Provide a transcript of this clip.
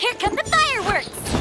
Here come the fireworks!